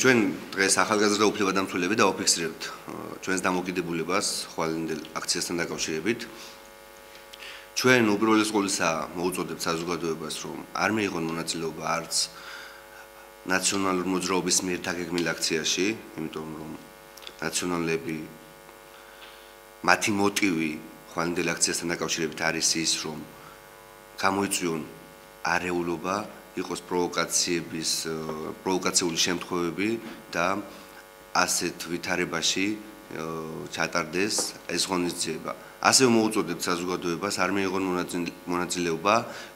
ჩვენ დღეს ახალგაზრდა უფლებადამცველები დავაფიქსირებთ ჩვენს დამოკიდებულებას ხვალინდელ აქციასთან დაკავშირებით. ჩვენ უპირველეს ყოვლისა მოუწოდებთ საზოგადოებას, რომ არ მიიღონ მონაწილეობა არც ნაციონალურ მოძრაობის მიერ დაგეგმილ აქციაში, იმიტომ რომ ნაციონალები მათი მოტივი ხვალინდელ აქციასთან დაკავშირებით არის ის, რომ გამოიწვიონ არეულობა იყოს პროვოკაციების პროვოკაციული შემთხვევები და ასეთ ვითარებაში ჩატარდეს ეს ღონისძიება. ასევე მოუწოდებთ საზოგადოებას არ მიიღონ მონაწილეობა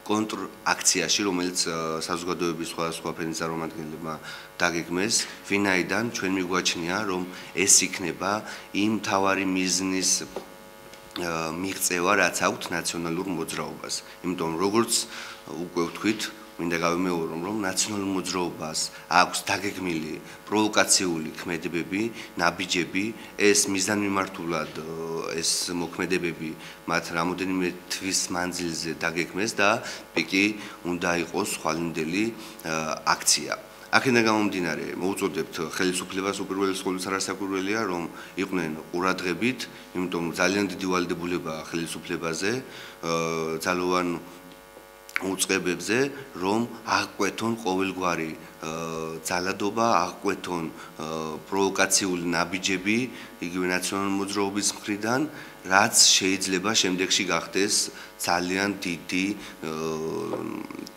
კონტრაქციაში, რომელიც საზოგადოების სხვადასხვა ფენის წარმომადგენლებმა დაგეგმეს, ვინაიდან ჩვენ მიგვაჩნია, რომ ეს იქნება იმ თავარი მიზნის მიღწევა, რაც აქვთ ნაციონალურ მოძრაობას. იმიტომ როგორც უკვე ვთქვით, მინდა გავიმეორო რომ ნაციონალურ მოძრაობას აქვს დაგეგმილი პროვოკაციული ქმედებები, ნაბიჯები, ეს მიზანმიმართულად ეს მოქმედებები მათ რამოდენიმე თვის მანძილზე დაგეგმეს და პიკი უნდა იყოს ხვალინდელი აქცია. აქედან გამომდინარე, მოუწოდებთ ხელისუფლებას უპირველეს ყოვლისა რასაკვირველია, რომ იყვნენ ყურადღებით, იმიტომ ძალიან დიდი ვალდებულებაა ხელისუფლებაზე, ძალოვან უწყებებზე რომ აღკვეთონ ყოველგვარი ძალადობა, აღკვეთონ პროვოკაციული ნაბიჯები იგივე ნაციონალური მოძრაობის მხრიდან, რაც შეიძლება შემდეგში გახდეს ძალიან დიდი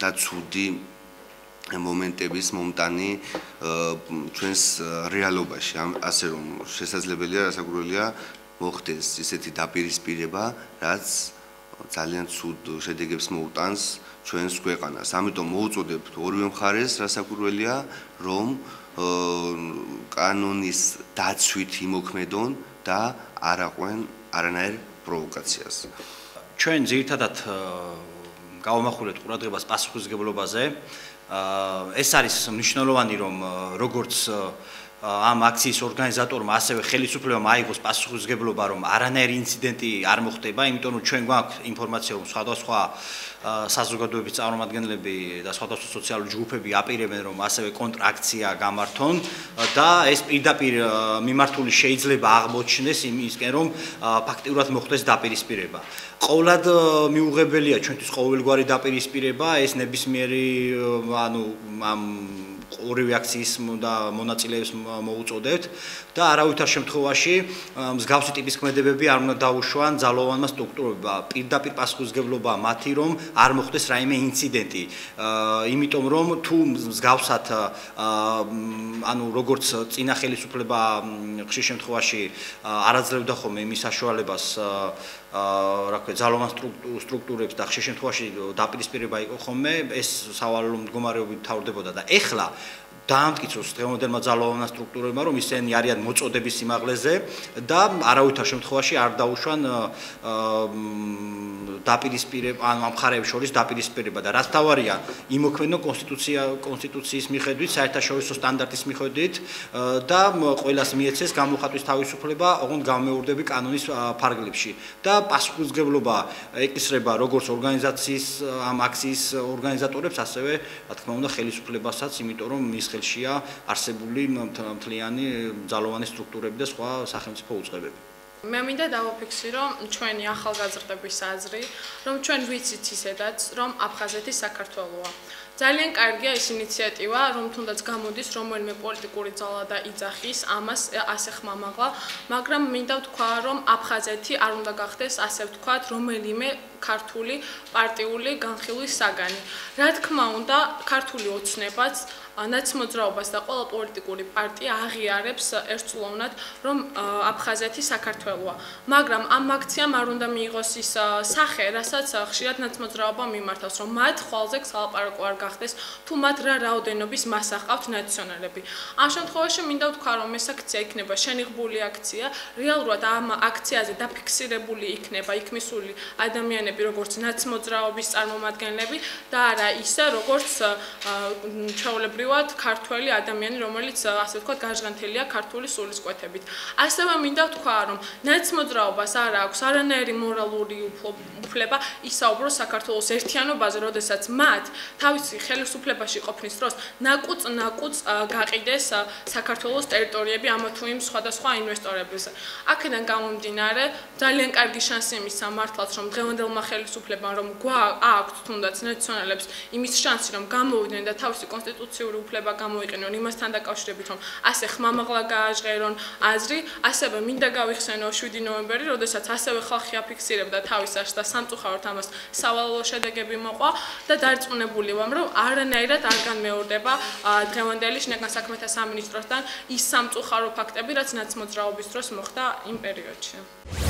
და ცუდი მომენტების მომტანი ჩვენს რეალობაში. ასე რომ შესაძლებელია, რასაკვირველია მოხდეს ისეთი დაპირისპირება, რაც ძალიან ცუდ შედეგებს მოუტანს ჩვენს ქვეყანას. ამიტომ მოუწოდებთ ორივე მხარეს, რასაკვირველია, რომ კანონის დაცვით იმოქმედონ და არ აყვენ არანაირ პროვოკაციას. ჩვენ ძირითადად გავამახვილეთ ყურადღებას პასუხისგებლობაზე. ეს არის მნიშვნელოვანი, რომ როგორც ამ აქციის ორგანიზატორმა ასევე ხელისუფლებამ აიღოს პასუხისგებლობა რომ არანაირი ინციდენტი არ მოხდება, იმიტომ რომ ჩვენ გვაქვს ინფორმაცია რომ სხვადასხვა საზოგადოების წარმომადგენლები და სხვადასხვა სოციალური ჯგუფები აპირებენ რომ ასევე კონტრაქცია გამართონ და ეს პირდაპირ მიმართული შეიძლება აღმოჩნდეს იმისკენ რომ ფაქტიურად მოხდეს დაპირისპირება. ყოვლად მიუღებელია ჩვენთვის ყოველგვარი დაპირისპირება, ეს ნებისმიერი ანუ ამ ორივე აქციის და მონაწილეებს მოუწოდებთ და არავითარ შემთხვევაში მსგავსი ტიპის ქმედებები არ უნდა დაუშვან ძალოვანმა სტრუქტურებმა. პირდაპირ პასუხისგებლობა მათი რომ არ მოხდეს რაიმე ინციდენტი. იმიტომ რომ თუ მსგავსად ანუ როგორც წინა ხელისუფლება ხშირ შემთხვევაში არაძლევდა ხოლმე იმის საშუალებას რა ქვია ძალოვან სტრუქტურებს და ხშირ შემთხვევაში დაპირისპირება იყო ხოლმე ეს სავალალო მდგომარეობით თავდებოდა და ეხლა დაამტკიცოს თემოდერმა ძალოვანა სტრუქტურებმა რომ ისინი არიან მოწოდების სიმაღლეზე და არავითარ შემთხვევაში არ დაუშვან დაპირისპირება ან ამხარებს შორის დაპირისპირება და რაც თავარია იმოქმედო კონსტიტუცია კონსტიტუციის მიხედვით საერთაშორისო სტანდარტის მიხედვით და ყოველას მიეცეს გამოხატვის თავისუფლება ოღონდ გამეორდები კანონის ფარგლებში. და პასუხისგებლობა ეკისრება როგორც ორგანიზაციის ამ აქციის ორგანიზატორებს ასევე რა თქმა უნდა ხელისუფლებასაც იმიტომ რომ მის ხელშია არსებული მთლიანი ძალოვანი სტრუქტურები და სხვა სახელმწიფო უწყებები მე მინდა დავაფიქსირო ჩვენი ახალგაზრდების აზრი, რომ ჩვენ ვიცით ისედაც, რომ აფხაზეთი საქართველოა. ძალიან კარგია ეს ინიციატივა, რომ თუნდაც გამოდის რომელიმე პოლიტიკური ძალა და იძახის ამას ასე ხმამაღლა, მაგრამ მინდა ვთქვა, რომ აფხაზეთი არ უნდა გახდეს ასე ვთქვათ, რომელიმე ქართული პარტიული განხილვის საგანი. რა თქმა უნდა, ქართული ოცნებაც ნაცმოძრაობას და ყველა პოლიტიკური პარტია აღიარებს ერთწლოვნად, რომ აფხაზეთი საქართველოა. მაგრამ ამ აქციამ არ უნდა მიიღოს ის სახე, რასაც ხშირად ნაცმოძრაობა მიმართავს, რომ მათ ხვალზე ხალაპარაკო არ გახდეს, თუ მათ რა რაოდენობის მასა ყავთ ნაციონალები. ამ შემთხვევაში მინდა ვთქვა, რომ ეს აქცია იქნება შენიღბული აქცია, რეალურად ამ აქციაზე დაფიქსირებული იქნება იქ მისული ადამიანები როგორც ნაცმოძრაობის წარმომადგენლები და არა ისე, როგორც ჩაოლებრივად ქართველი ადამიანი, რომელიც ასე ვთქვათ, გაჟღანთელია ქართული სულისკვეთებით. ასევე მინდა ვთქვა, რომ ნაცმოძრაობას არ აქვს არანაირი მორალური უფლება ისაუბრო საქართველოს ერთიანობაზე, როდესაც მათ თავისი ხელისუფლებაში ყოფნის დროს ნაკუწ-ნაკუწ გაყიდეს საქართველოს ტერიტორიები ამა თუ იმ სხვადასხვა ინვესტორების. აქედან გამომდინარე, ძალიან კარგი შანსი იმის სამართლაც, რომ დღევანდელმა ხელისუფლებამ რომ აქვთ თუნდაც ნაციონალებს იმის შანსი, რომ გამოვიდნენ და თავისი კონსტიტუციური უფლება გამოიყენონ იმასთან დაკავშირებით, რომ ასე ხმამაღლა გააჟღერონ აზრი, ასევე მინდა გავიხსენო 7 ნოემბერი, როდესაც ასევე ხალხი აფიქსირებდა თავის აშს და სამწუხაროდ ამას სავალალო შედეგები მოყვა და დარწმუნებული ვამ, რომ არანაირად არ განმეორდება დღევანდელი შინაგან საქმეთა სამინისტროსთან ის სამწუხარო ფაქტები, რაც ნაცმოძრაობის დროს მოხდა იმ პერიოდში.